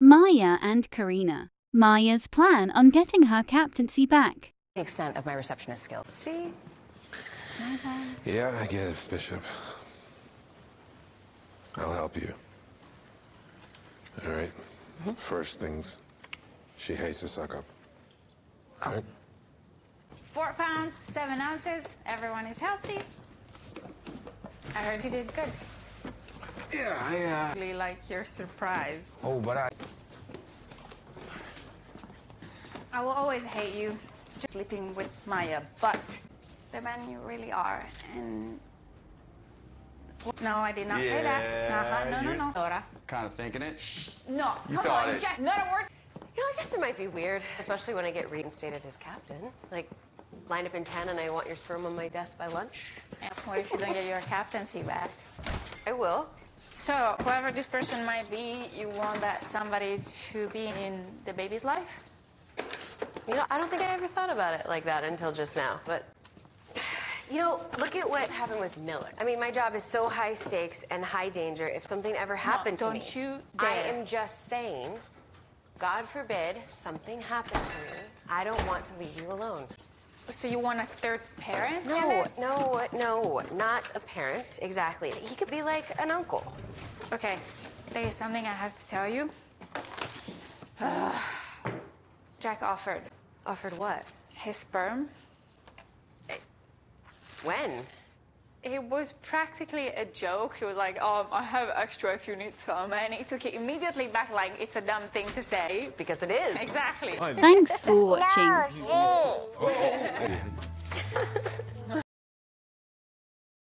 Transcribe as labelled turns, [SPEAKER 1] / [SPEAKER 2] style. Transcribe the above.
[SPEAKER 1] Maya and Carina. Maya's plan on getting her captaincy back.
[SPEAKER 2] The extent of my receptionist skills. See?
[SPEAKER 3] Yeah, I get it, Bishop. I'll help you. All right. Mm-hmm. First things, she hates to suck up. Oh. All right?
[SPEAKER 4] Four pounds, seven ounces. Everyone is healthy. I heard you did good.
[SPEAKER 3] Yeah, I, uh...
[SPEAKER 4] Really like your surprise.
[SPEAKER 3] Oh, but I...
[SPEAKER 4] I will always hate you just sleeping with Maya, but the man you really are, and no, I did not say that.
[SPEAKER 5] Yeah,
[SPEAKER 4] Uh-huh. No, no,
[SPEAKER 5] you-
[SPEAKER 4] no. Laura.
[SPEAKER 5] Kind of thinking it.
[SPEAKER 4] No,
[SPEAKER 5] You
[SPEAKER 4] come
[SPEAKER 5] thought
[SPEAKER 4] on,
[SPEAKER 5] it.
[SPEAKER 4] Jack. Not a word.
[SPEAKER 2] You know, I guess it might be weird, especially when I get reinstated as captain. Like, line up in 10 and I want your sperm on my desk by lunch.
[SPEAKER 4] And what if you don't get your captaincy back?
[SPEAKER 2] I will.
[SPEAKER 4] So, whoever this person might be, you want that somebody to be in the baby's life?
[SPEAKER 2] You know, I don't think I ever thought about it like that until just now. But, you know, look at what happened with Miller. I mean, my job is so high stakes and high danger. If something ever happened
[SPEAKER 4] don't
[SPEAKER 2] to me,
[SPEAKER 4] you
[SPEAKER 2] I am just saying, God forbid something happened to me. I don't want to leave you alone.
[SPEAKER 4] So you want a third parent?
[SPEAKER 2] No, no, no, not a parent. Exactly. He could be like an uncle.
[SPEAKER 4] Okay, there is something I have to tell you. Uh, Jack offered
[SPEAKER 2] Offered what?
[SPEAKER 4] his sperm.
[SPEAKER 2] When?
[SPEAKER 4] It was practically a joke. He was like, "Oh, I have extra if you need some," and he took it immediately back like it's a dumb thing to say.
[SPEAKER 2] Because it is.
[SPEAKER 4] Exactly.
[SPEAKER 1] Thanks for watching.